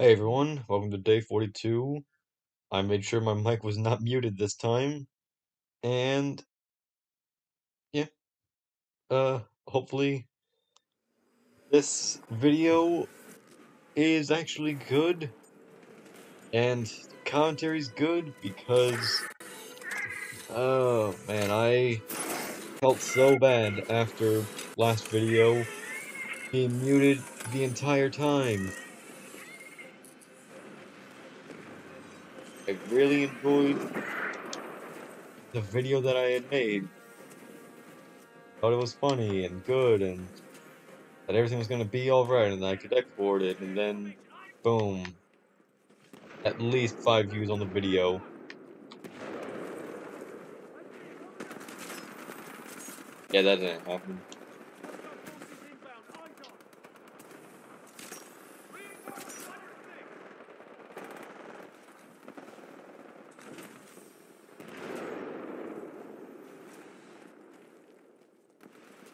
Hey everyone, welcome to day 42. I made sure my mic was not muted this time, and yeah, uh, hopefully this video is actually good, and the commentary's good, because, oh man, I felt so bad after last video being muted the entire time. I really enjoyed the video that I had made. Thought it was funny and good and that everything was gonna be alright and I could export it and then boom. At least five views on the video. Yeah, that didn't happen.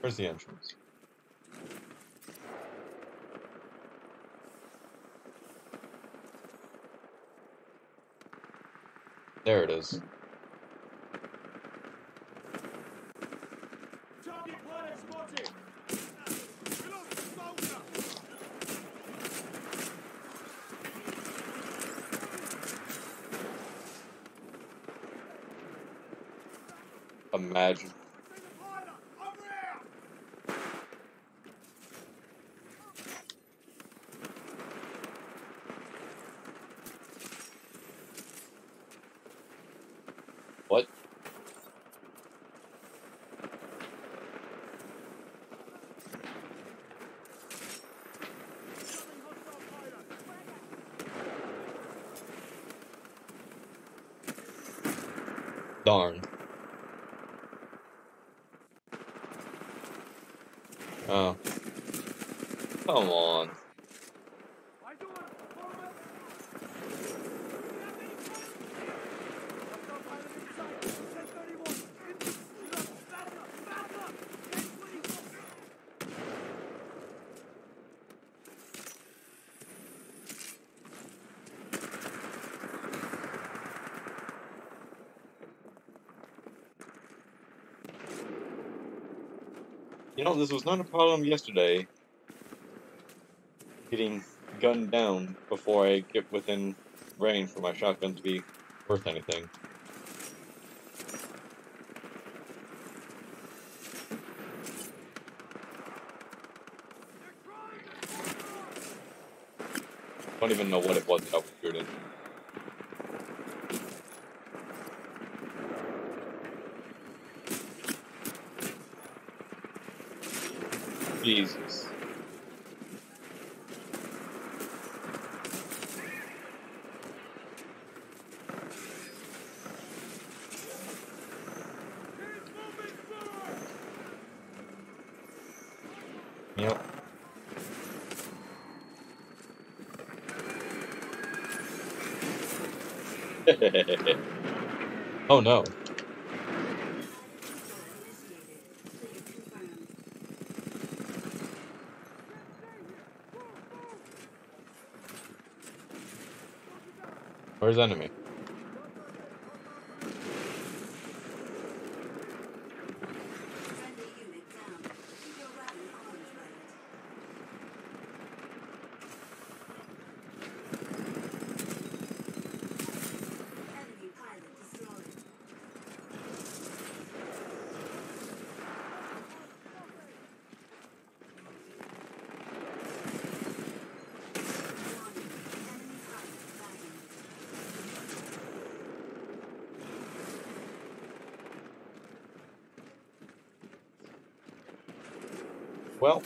Where's the entrance? There it is. Imagine. What? Darn. Oh. Come on. Know, this was not a problem yesterday. Getting gunned down before I get within range for my shotgun to be worth anything. Don't even know what it was that I was shooting. Jesus. Yep. oh no. Where's enemy? Well.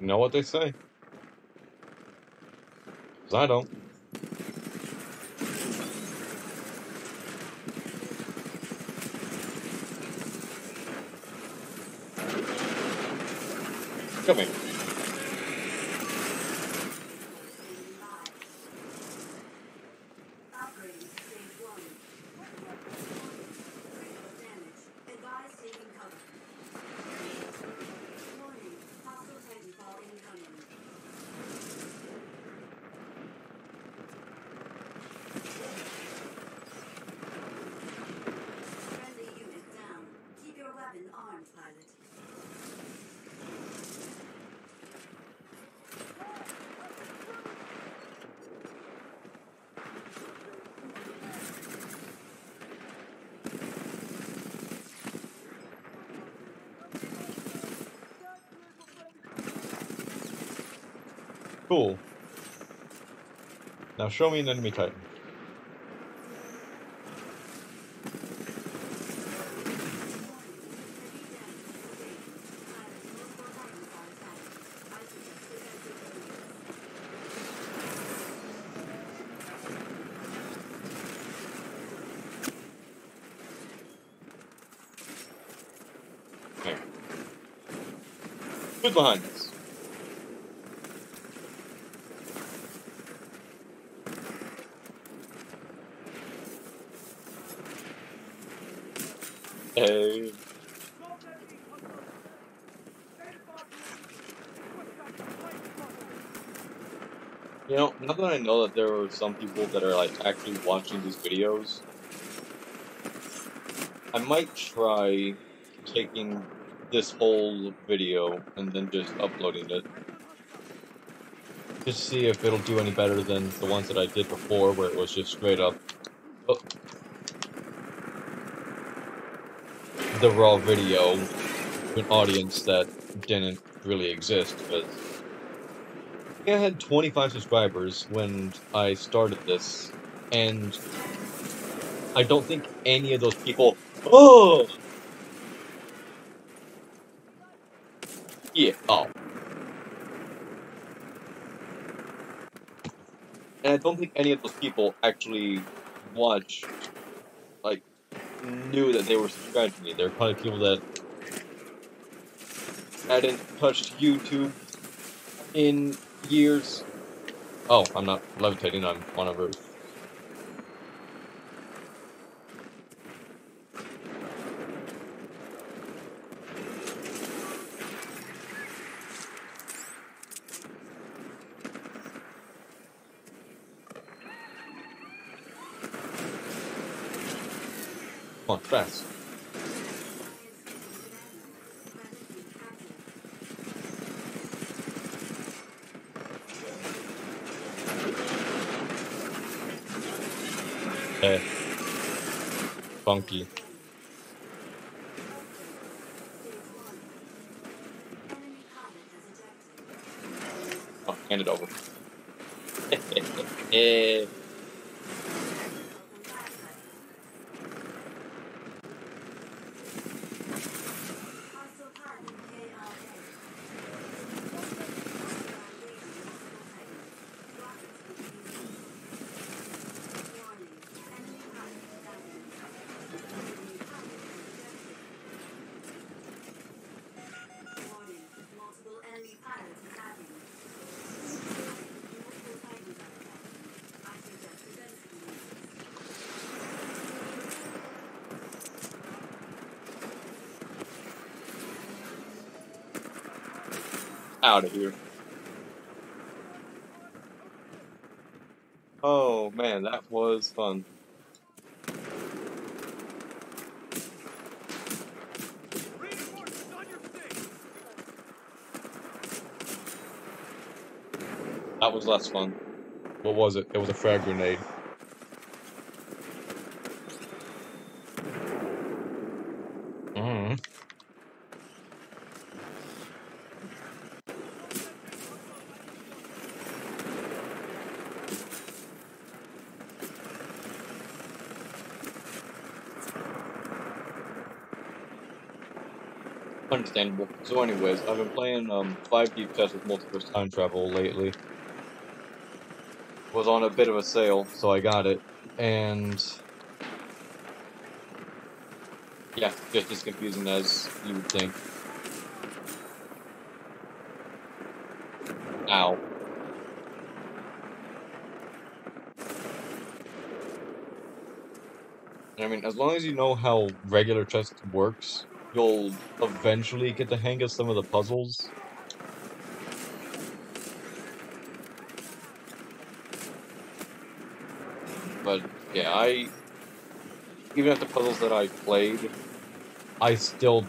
You know what they say? Cause I don't. Come here. Cool. Now show me an enemy titan. Who's behind us? You know, now that I know that there are some people that are like actually watching these videos, I might try taking this whole video and then just uploading it. Just see if it'll do any better than the ones that I did before where it was just straight up oh, the raw video to an audience that didn't really exist because I had 25 subscribers when I started this and I don't think any of those people Oh Yeah, oh. And I don't think any of those people actually watch, knew that they were subscribed to me. There are probably people that hadn't touched YouTube in years. Oh, I'm not levitating, I'm on a roof. On, fast. Eh. Funky. Oh, hand it over. Eh, eh, eh, out of here. Oh man, that was fun. That was less fun. What was it? It was a frag grenade. Understandable. So anyways, I've been playing um 5D chess with multiverse time travel lately. Was on a bit of a sale, so I got it. And yeah, just as confusing as you would think. Ow. I mean, as long as you know how regular chess works, you'll eventually get the hang of some of the puzzles. But yeah, I even at the puzzles that I played, I still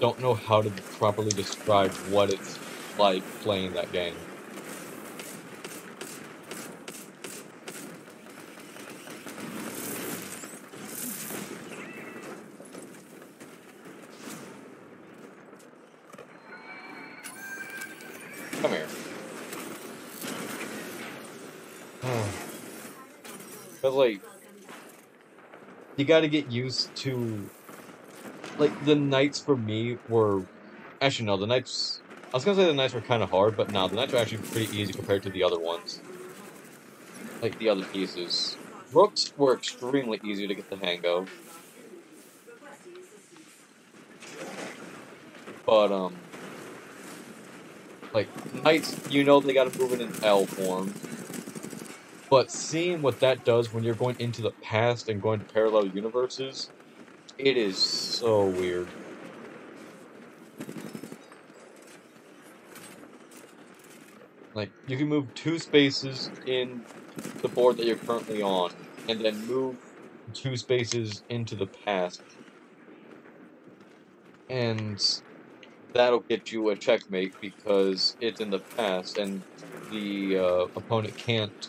don't know how to properly describe what it's like playing that game. Come here. But like, you got to get used to. Like the knights for me were, actually no, the knights. I was gonna say the knights were kind of hard, but no, the knights are actually pretty easy compared to the other ones. Like the other pieces. Rooks were extremely easy to get the hang of. But um, like knights, you know they gotta move it in L form. But seeing what that does when you're going into the past and going to parallel universes, it is so weird. Like, you can move two spaces in the board that you're currently on, and then move two spaces into the past. And that'll get you a checkmate because it's in the past and the uh, opponent can't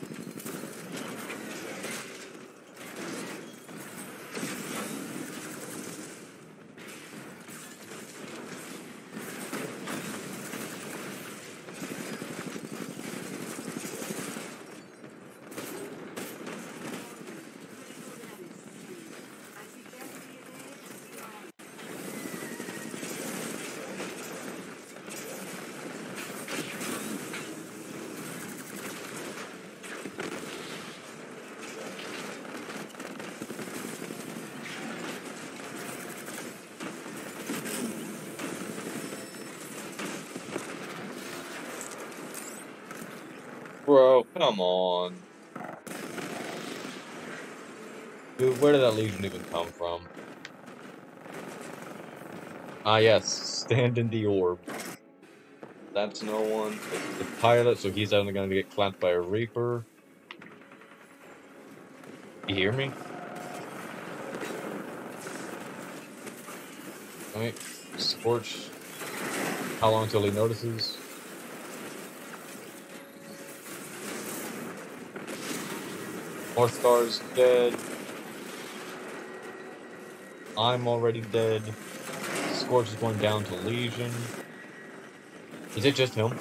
Bro, come on. Dude, where did that legion even come from? Ah, yes, stand in the orb. That's no one. It's the pilot, so he's only gonna get clamped by a Reaper. You hear me? Alright, Scorch. How long till he notices? Northstar's dead. I'm already dead. Scorch is going down to Legion. Is it just him?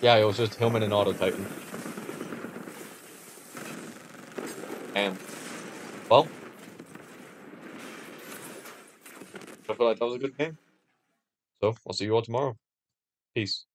Yeah, it was just him and an Auto Titan. And, well, I feel like that was a good game. So, I'll see you all tomorrow. Peace.